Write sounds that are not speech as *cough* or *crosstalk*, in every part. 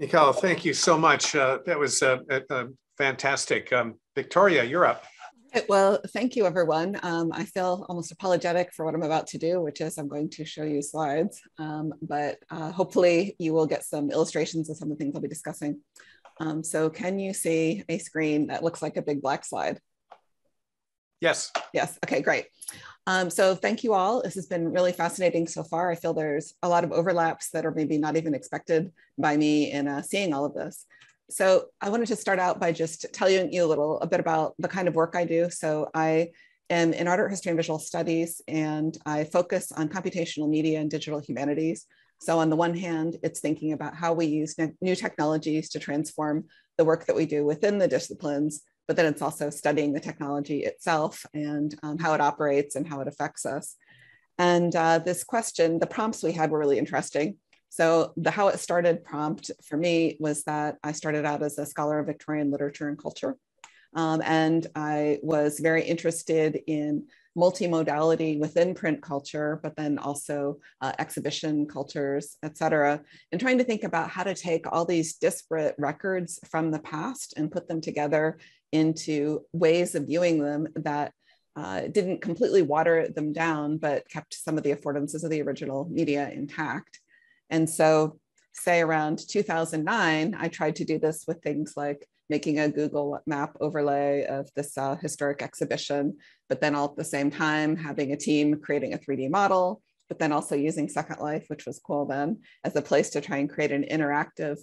Nicole, thank you so much. Uh, that was uh, uh, fantastic. Um, Victoria, you're up. Well, thank you, everyone. Um, I feel almost apologetic for what I'm about to do, which is I'm going to show you slides, um, but uh, hopefully you will get some illustrations of some of the things I'll be discussing. Um, so can you see a screen that looks like a big black slide? Yes. Yes. Okay, great. Um, so thank you all. This has been really fascinating so far. I feel there's a lot of overlaps that are maybe not even expected by me in uh, seeing all of this. So I wanted to start out by just telling you a little a bit about the kind of work I do. So I am in art, history, and visual studies, and I focus on computational media and digital humanities. So on the one hand, it's thinking about how we use new technologies to transform the work that we do within the disciplines but then it's also studying the technology itself and um, how it operates and how it affects us. And uh, this question, the prompts we had were really interesting. So the how it started prompt for me was that I started out as a scholar of Victorian literature and culture. Um, and I was very interested in multimodality within print culture, but then also uh, exhibition cultures, et cetera, and trying to think about how to take all these disparate records from the past and put them together into ways of viewing them that uh, didn't completely water them down, but kept some of the affordances of the original media intact. And so, say around 2009, I tried to do this with things like making a Google map overlay of this uh, historic exhibition, but then all at the same time having a team creating a 3D model, but then also using Second Life, which was cool then, as a place to try and create an interactive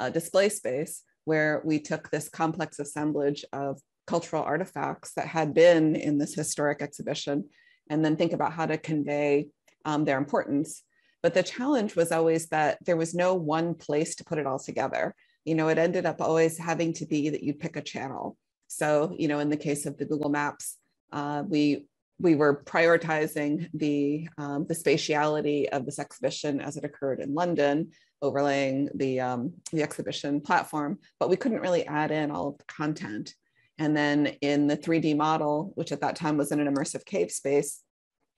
uh, display space where we took this complex assemblage of cultural artifacts that had been in this historic exhibition and then think about how to convey um, their importance. But the challenge was always that there was no one place to put it all together. You know, it ended up always having to be that you'd pick a channel. So, you know, in the case of the Google Maps, uh, we we were prioritizing the um, the spatiality of this exhibition as it occurred in London, overlaying the, um, the exhibition platform, but we couldn't really add in all of the content. And then in the 3D model, which at that time was in an immersive cave space,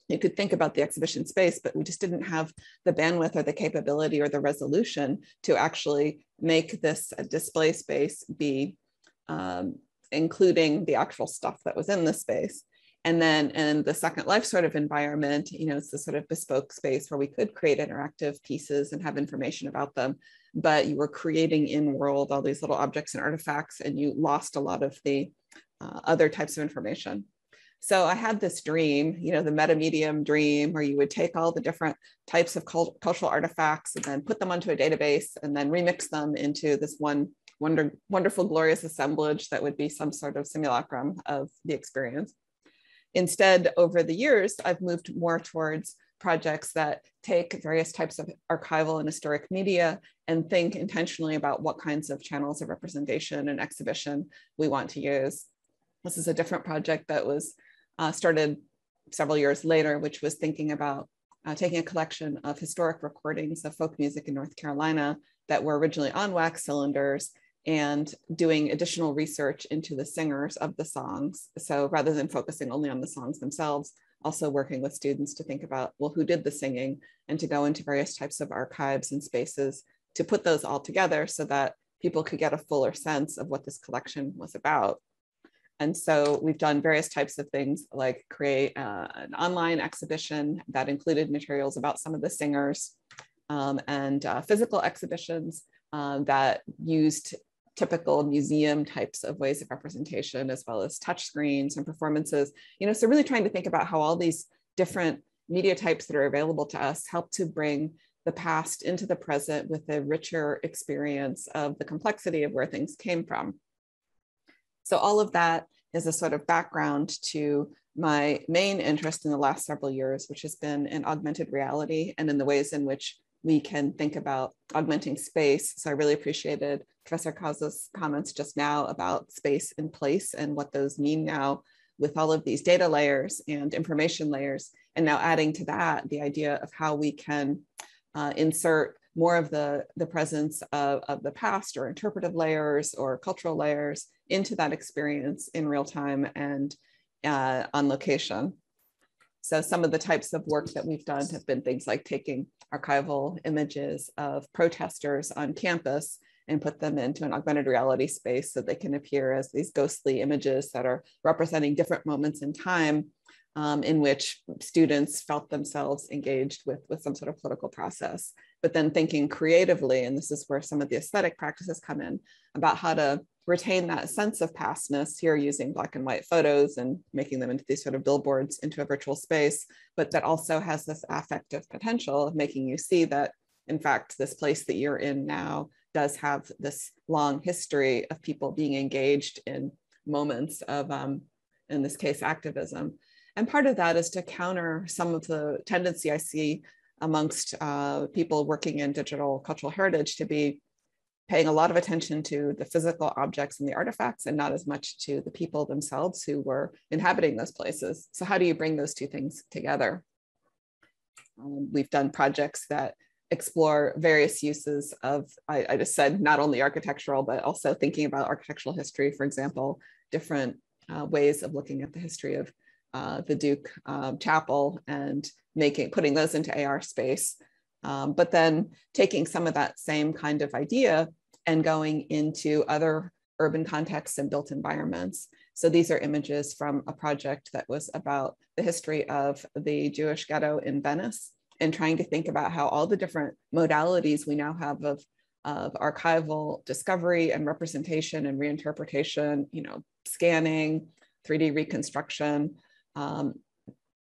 you could think about the exhibition space, but we just didn't have the bandwidth or the capability or the resolution to actually make this display space be um, including the actual stuff that was in the space. And then in the Second Life sort of environment, you know, it's the sort of bespoke space where we could create interactive pieces and have information about them, but you were creating in world all these little objects and artifacts, and you lost a lot of the uh, other types of information. So I had this dream, you know, the metamedium dream, where you would take all the different types of cult cultural artifacts and then put them onto a database and then remix them into this one wonder, wonderful, glorious assemblage that would be some sort of simulacrum of the experience. Instead, over the years, I've moved more towards projects that take various types of archival and historic media and think intentionally about what kinds of channels of representation and exhibition we want to use. This is a different project that was uh, started several years later, which was thinking about uh, taking a collection of historic recordings of folk music in North Carolina that were originally on wax cylinders and doing additional research into the singers of the songs. So rather than focusing only on the songs themselves, also working with students to think about, well, who did the singing and to go into various types of archives and spaces to put those all together so that people could get a fuller sense of what this collection was about. And so we've done various types of things like create uh, an online exhibition that included materials about some of the singers um, and uh, physical exhibitions um, that used typical museum types of ways of representation, as well as touch screens and performances. You know, so really trying to think about how all these different media types that are available to us help to bring the past into the present with a richer experience of the complexity of where things came from. So all of that is a sort of background to my main interest in the last several years, which has been in augmented reality and in the ways in which we can think about augmenting space. So I really appreciated Professor Kaza's comments just now about space and place and what those mean now with all of these data layers and information layers. And now adding to that, the idea of how we can uh, insert more of the, the presence of, of the past or interpretive layers or cultural layers into that experience in real time and uh, on location. So some of the types of work that we've done have been things like taking archival images of protesters on campus and put them into an augmented reality space so they can appear as these ghostly images that are representing different moments in time um, in which students felt themselves engaged with, with some sort of political process. But then thinking creatively, and this is where some of the aesthetic practices come in, about how to retain that sense of pastness here using black and white photos and making them into these sort of billboards into a virtual space, but that also has this affective potential of making you see that, in fact, this place that you're in now does have this long history of people being engaged in moments of, um, in this case, activism. And part of that is to counter some of the tendency I see amongst uh, people working in digital cultural heritage to be paying a lot of attention to the physical objects and the artifacts and not as much to the people themselves who were inhabiting those places. So how do you bring those two things together? Um, we've done projects that explore various uses of, I, I, just said, not only architectural, but also thinking about architectural history, for example, different uh, ways of looking at the history of uh, the Duke um, Chapel and making putting those into AR space. Um, but then taking some of that same kind of idea and going into other urban contexts and built environments. So these are images from a project that was about the history of the Jewish ghetto in Venice and trying to think about how all the different modalities we now have of, of archival discovery and representation and reinterpretation, you know, scanning, 3D reconstruction, um,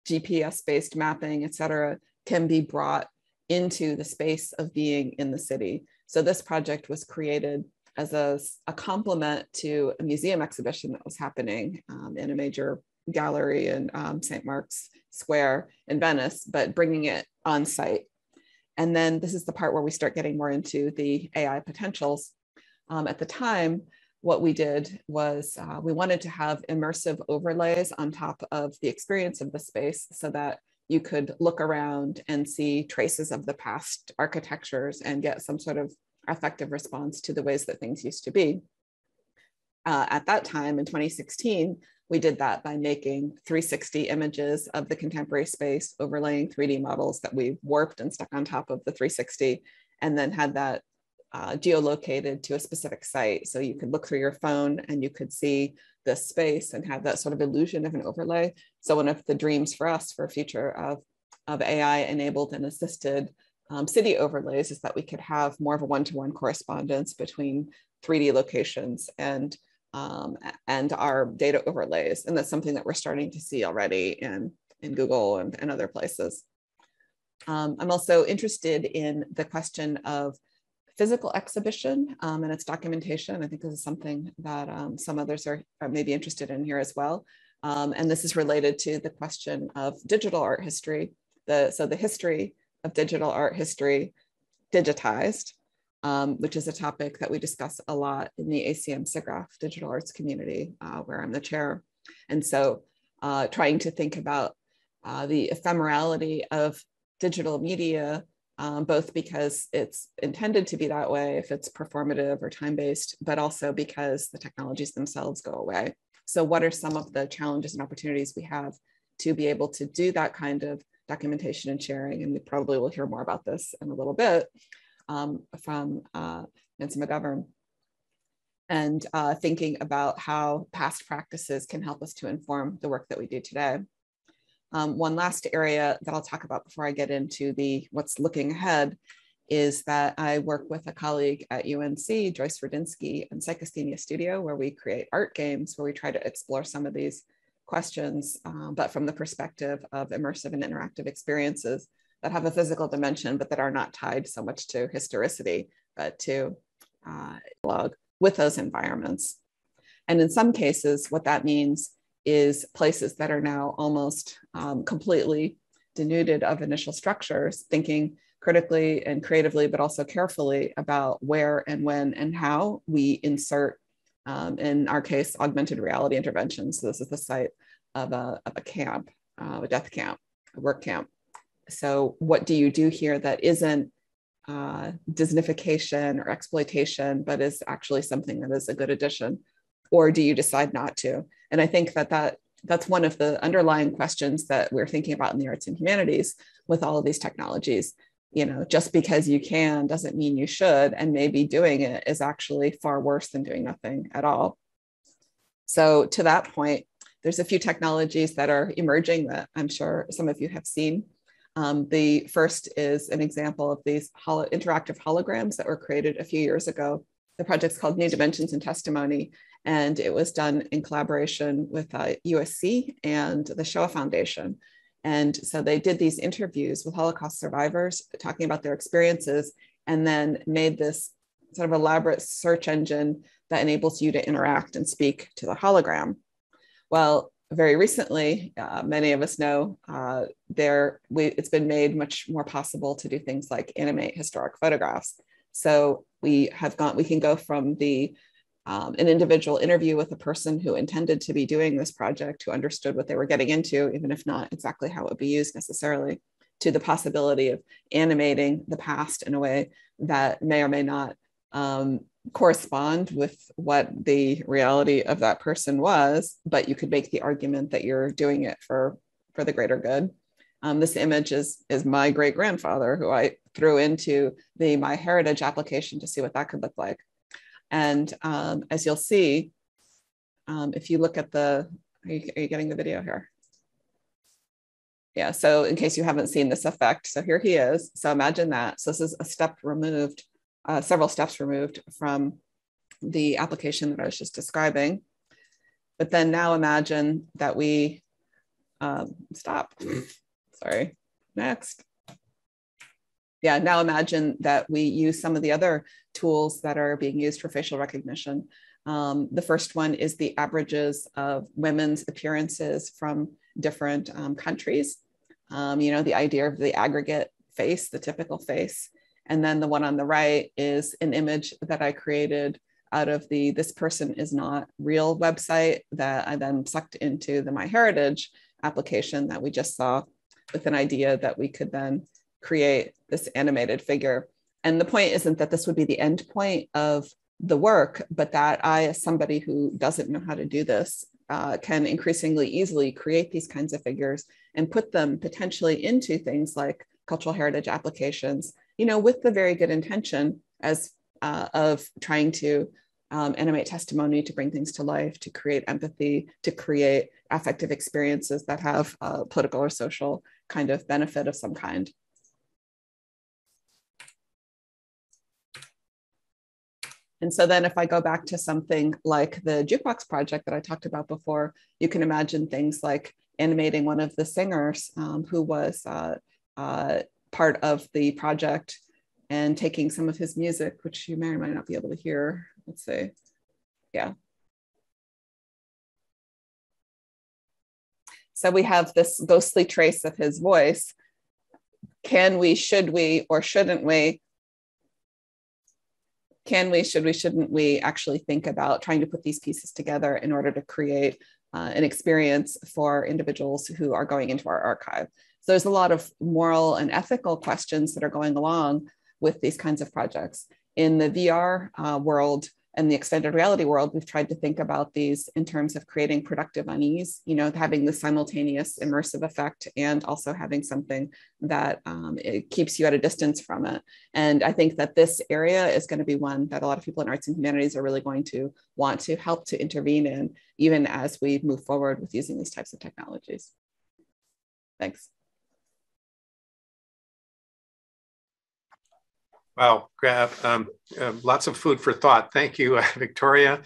GPS-based mapping, et cetera, can be brought into the space of being in the city. So this project was created as a, a complement to a museum exhibition that was happening um, in a major gallery in um, St. Mark's Square in Venice, but bringing it on site. And then this is the part where we start getting more into the AI potentials. Um, at the time, what we did was uh, we wanted to have immersive overlays on top of the experience of the space so that you could look around and see traces of the past architectures and get some sort of effective response to the ways that things used to be. Uh, at that time in 2016, we did that by making 360 images of the contemporary space, overlaying 3D models that we warped and stuck on top of the 360, and then had that uh, geolocated to a specific site. So you could look through your phone and you could see the space and have that sort of illusion of an overlay. So one of the dreams for us for a future of, of AI enabled and assisted um, city overlays is that we could have more of a one-to-one -one correspondence between 3D locations and, um, and our data overlays. And that's something that we're starting to see already in, in Google and, and other places. Um, I'm also interested in the question of physical exhibition um, and its documentation. I think this is something that um, some others are, are maybe interested in here as well. Um, and this is related to the question of digital art history. The, so the history of digital art history digitized, um, which is a topic that we discuss a lot in the ACM SIGGRAPH digital arts community, uh, where I'm the chair. And so uh, trying to think about uh, the ephemerality of digital media um, both because it's intended to be that way if it's performative or time-based, but also because the technologies themselves go away. So what are some of the challenges and opportunities we have to be able to do that kind of documentation and sharing? And we probably will hear more about this in a little bit um, from uh, Nancy McGovern. And uh, thinking about how past practices can help us to inform the work that we do today. Um, one last area that I'll talk about before I get into the what's looking ahead is that I work with a colleague at UNC, Joyce Rudinsky, and Psychasthenia Studio, where we create art games where we try to explore some of these questions, um, but from the perspective of immersive and interactive experiences that have a physical dimension, but that are not tied so much to historicity, but to uh, dialogue with those environments. And in some cases, what that means is places that are now almost um, completely denuded of initial structures, thinking critically and creatively, but also carefully about where and when and how we insert, um, in our case, augmented reality interventions. So this is the site of a, of a camp, uh, a death camp, a work camp. So what do you do here that isn't uh, Disneyfication or exploitation, but is actually something that is a good addition? Or do you decide not to? And I think that, that that's one of the underlying questions that we're thinking about in the arts and humanities with all of these technologies. you know, just because you can doesn't mean you should. And maybe doing it is actually far worse than doing nothing at all. So, to that point, there's a few technologies that are emerging that I'm sure some of you have seen. Um, the first is an example of these holo- interactive holograms that were created a few years ago. The project's called New Dimensions in Testimony, and it was done in collaboration with uh, USC and the Shoah Foundation. And so they did these interviews with Holocaust survivors talking about their experiences and then made this sort of elaborate search engine that enables you to interact and speak to the hologram. Well, very recently, uh, many of us know uh, there we, it's been made much more possible to do things like animate historic photographs. So we have gone, we can go from the um, an individual interview with a person who intended to be doing this project, who understood what they were getting into, even if not exactly how it would be used necessarily, to the possibility of animating the past in a way that may or may not um, correspond with what the reality of that person was, but you could make the argument that you're doing it for for the greater good. Um, this image is is my great grandfather, who I threw into the MyHeritage application to see what that could look like. And um, as you'll see, um, if you look at the, are you, are you getting the video here? Yeah, so in case you haven't seen this effect, so here he is. So imagine that. So this is a step removed, uh, several steps removed from the application that I was just describing. But then now imagine that we, um, stop, sorry, next yeah, now imagine that we use some of the other tools that are being used for facial recognition. Um, the first one is the averages of women's appearances from different um, countries. Um, you know, the idea of the aggregate face, the typical face. And then the one on the right is an image that I created out of the This Person Is Not Real website that I then sucked into the MyHeritage application that we just saw with an idea that we could then create this animated figure. And the point isn't that this would be the end point of the work, but that I, as somebody who doesn't know how to do this, uh, can increasingly easily create these kinds of figures and put them potentially into things like cultural heritage applications, you know, with the very good intention as uh, of trying to um, animate testimony to bring things to life, to create empathy, to create affective experiences that have a political or social kind of benefit of some kind. And so then if I go back to something like the jukebox project that I talked about before, you can imagine things like animating one of the singers um, who was uh, uh, part of the project and taking some of his music, which you may or might not be able to hear. Let's see. Yeah. So we have this ghostly trace of his voice. Can we, should we, or shouldn't we can we, should we, shouldn't we actually think about trying to put these pieces together in order to create uh, an experience for individuals who are going into our archive? So there's a lot of moral and ethical questions that are going along with these kinds of projects. In the VR uh, world, and the extended reality world, we've tried to think about these in terms of creating productive unease, you know, having the simultaneous immersive effect and also having something that um, it keeps you at a distance from it. And I think that this area is going to be one that a lot of people in arts and humanities are really going to want to help to intervene in, even as we move forward with using these types of technologies. Thanks. Wow, um, uh, lots of food for thought. Thank you, uh, *laughs* Victoria.